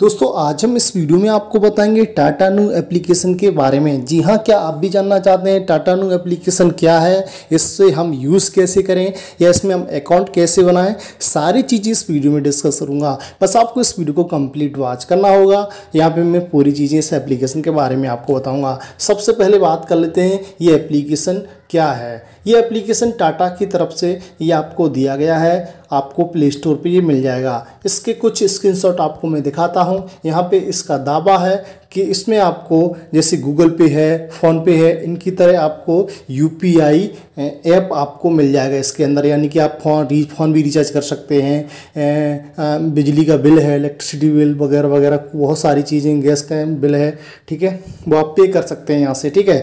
दोस्तों, आज हम इस वीडियो में आपको बताएँगे टाटा नू एप्लीकेशन के बारे में। जी हाँ क्या आप भी जानना चाहते हैं टाटा नू एप्लीकेशन क्या है, इससे हम यूज़ कैसे करें या इसमें हम अकाउंट कैसे बनाएँ, सारी चीज़ें इस वीडियो में डिस्कस करूँगा। बस आपको इस वीडियो को कंप्लीट वॉच करना होगा। यहाँ पर मैं पूरी चीज़ें इस एप्लीकेशन के बारे में आपको बताऊँगा। सबसे पहले बात कर लेते हैं, ये एप्लीकेशन क्या है? ये एप्लीकेशन टाटा की तरफ़ से ये आपको दिया गया है। आपको प्ले स्टोर पर ये मिल जाएगा। इसके कुछ स्क्रीनशॉट आपको मैं दिखाता हूँ। यहाँ पे इसका दावा है कि इसमें आपको जैसे गूगल पे है फ़ोन पे है, इनकी तरह आपको यूपीआई ऐप आपको मिल जाएगा इसके अंदर। यानी कि आप फ़ोन री फ़ोन भी रिचार्ज कर सकते हैं। बिजली का बिल है इलेक्ट्रिसिटी बिल वगैरह वगैरह, बहुत सारी चीज़ें, गैस का बिल है, ठीक है? वो आप पे कर सकते हैं यहाँ से, ठीक है?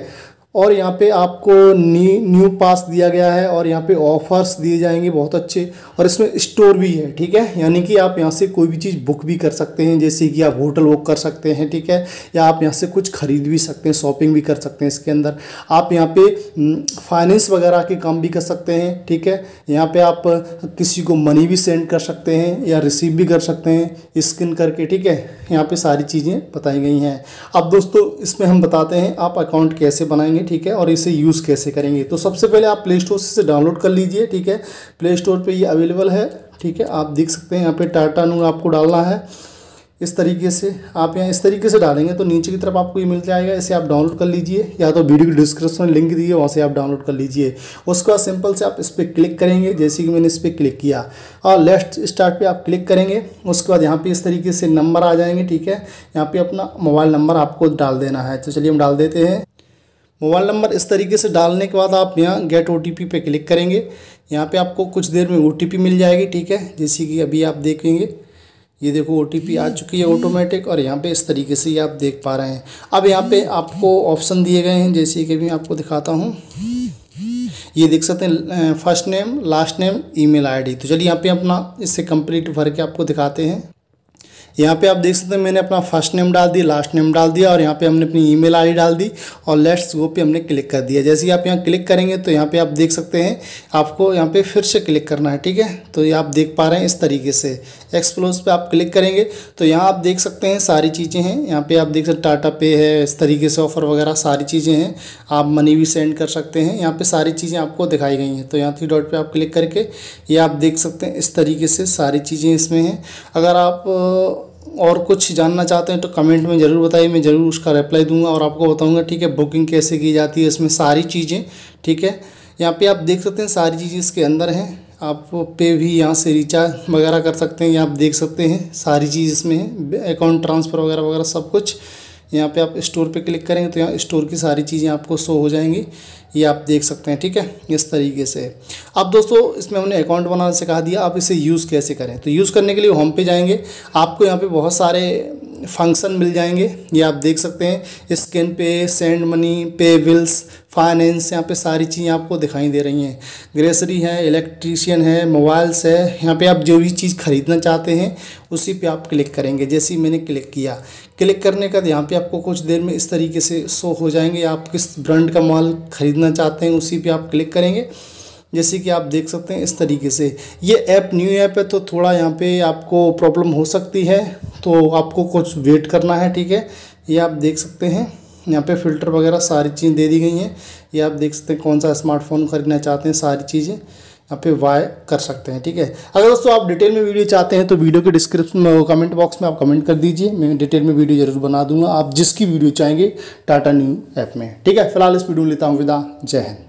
और यहाँ पे आपको नी न्यू पास दिया गया है और यहाँ पे ऑफर्स दिए जाएँगे बहुत अच्छे और इसमें स्टोर भी है, ठीक है? यानी कि आप यहाँ से कोई भी चीज़ बुक भी कर सकते हैं, जैसे कि आप होटल बुक कर सकते हैं, ठीक है? या आप यहाँ से कुछ खरीद भी सकते हैं शॉपिंग भी कर सकते हैं इसके अंदर। आप यहाँ पे फाइनेंस वगैरह के काम भी कर सकते हैं, ठीक है? यहाँ पर आप किसी को मनी भी सेंड कर सकते हैं या रिसीव भी कर सकते हैं स्किन करके, ठीक है? यहाँ पर सारी चीज़ें बताई गई हैं। अब दोस्तों, इसमें हम बताते हैं आप अकाउंट कैसे बनाएँगे ठीक है, और इसे यूज़ कैसे करेंगे? तो सबसे पहले आप प्ले स्टोर से डाउनलोड कर लीजिए, ठीक है? प्ले स्टोर पर ये अवेलेबल है, ठीक है? आप देख सकते हैं, यहाँ पे टाटा नू आपको डालना है। इस तरीके से आप यहाँ इस तरीके से डालेंगे तो नीचे की तरफ़ आपको ये मिल जाएगा, इसे आप डाउनलोड कर लीजिए। या तो वीडियो की डिस्क्रिप्शन में लिंक दिए, वहाँ से आप डाउनलोड कर लीजिए। उसके बाद सिंपल से आप इस पर क्लिक करेंगे, जैसे कि मैंने इस पर क्लिक किया। और लेफ़्ट स्टार्ट पे आप क्लिक करेंगे, उसके बाद यहाँ पे इस तरीके से नंबर आ जाएँगे, ठीक है? यहाँ पे अपना मोबाइल नंबर आपको डाल देना है। तो चलिए हम डाल देते हैं। मोबाइल नंबर इस तरीके से डालने के बाद आप यहाँ गेट ओटीपी पे क्लिक करेंगे। यहाँ पे आपको कुछ देर में ओटीपी मिल जाएगी, ठीक है? जैसे कि अभी आप देखेंगे, ये देखो ओटीपी आ चुकी है ऑटोमेटिक और यहाँ पे इस तरीके से ये आप देख पा रहे हैं। अब यहाँ पे आपको ऑप्शन दिए गए हैं, जैसे कि मैं आपको दिखाता हूँ। ये देख सकते हैं first name last name email ID तो चलिए यहाँ पे अपना इससे कंप्लीट भर के आपको दिखाते हैं। यहाँ पे आप देख सकते हैं, मैंने अपना फ़र्स्ट नेम डाल दिया लास्ट नेम डाल दिया और यहाँ पे हमने अपनी ईमेल आईडी डाल दी और लेट्स गो पे हमने क्लिक कर दिया। जैसे ही आप यहाँ क्लिक करेंगे तो यहाँ पे आप देख सकते हैं, आपको यहाँ पे फिर से क्लिक करना है, ठीक है? तो ये आप देख पा रहे हैं इस तरीके से। एक्सप्लोज पे आप क्लिक करेंगे तो यहाँ आप देख सकते हैं सारी चीज़ें हैं। यहाँ पर आप देख सकते टाटा पे है, इस तरीके से ऑफ़र वगैरह सारी चीज़ें हैं। आप मनी भी सेंड कर सकते हैं। यहाँ पर सारी चीज़ें आपको दिखाई गई हैं। तो यहाँ थ्री डॉट पर आप क्लिक करके ये आप देख सकते हैं इस तरीके से सारी चीज़ें इसमें हैं। अगर आप और कुछ जानना चाहते हैं तो कमेंट में ज़रूर बताइए, मैं ज़रूर उसका रिप्लाई दूँगा और आपको बताऊँगा, ठीक है बुकिंग कैसे की जाती है, इसमें सारी चीज़ें, ठीक है। यहाँ पे आप देख सकते हैं सारी चीज़ें इसके अंदर हैं, आप पे भी यहाँ से रिचार्ज वगैरह कर सकते हैं यहाँ आप देख सकते हैं, सारी चीज़ इसमें है अकाउंट ट्रांसफ़र वगैरह वगैरह सब कुछ। यहाँ पे आप स्टोर पे क्लिक करेंगे तो यहाँ स्टोर की सारी चीज़ें आपको शो हो जाएँगी। ये आप देख सकते हैं, ठीक है? इस तरीके से। अब दोस्तों, इसमें हमने अकाउंट बनाने से कहा दिया, आप इसे यूज़ कैसे करें? तो यूज़ करने के लिए होम पे जाएँगे। आपको यहाँ पे बहुत सारे फ़ंक्शन मिल जाएँगे। ये आप देख सकते हैं स्कैन पे send money pay bills finance यहाँ पे सारी चीज़ें आपको दिखाई दे रही हैं। ग्रेसरी है इलेक्ट्रीशियन है मोबाइल्स है, यहाँ पे आप जो भी चीज़ ख़रीदना चाहते हैं, उसी पे आप क्लिक करेंगे, जैसे ही मैंने क्लिक किया। क्लिक करने का यहाँ पे आपको कुछ देर में इस तरीके से शो हो जाएँगे, आप किस ब्रांड का माल ख़रीदना चाहते हैं, उसी पर आप क्लिक करेंगे। जैसे कि आप देख सकते हैं इस तरीके से। ये ऐप, न्यू ऐप है तो थोड़ा यहाँ पे आपको प्रॉब्लम हो सकती है तो आपको कुछ वेट करना है, ठीक है? ये आप देख सकते हैं। यहाँ पे फ़िल्टर वगैरह सारी चीज़ें दे दी गई हैं। ये आप देख सकते हैं कौन सा स्मार्टफ़ोन ख़रीदना चाहते हैं, सारी चीज़ें यहाँ पे वाई कर सकते हैं, ठीक है? अगर दोस्तों आप डिटेल में वीडियो चाहते हैं तो वीडियो के डिस्क्रिप्शन में कमेंट बॉक्स में आप कमेंट कर दीजिए। मैं डिटेल में वीडियो ज़रूर बना दूँगा। आप जिसकी वीडियो चाहेंगे, टाटा न्यू ऐप में, ठीक है? फ़िलहाल इस वीडियो में लेता हूँ विदा। जय हिंद।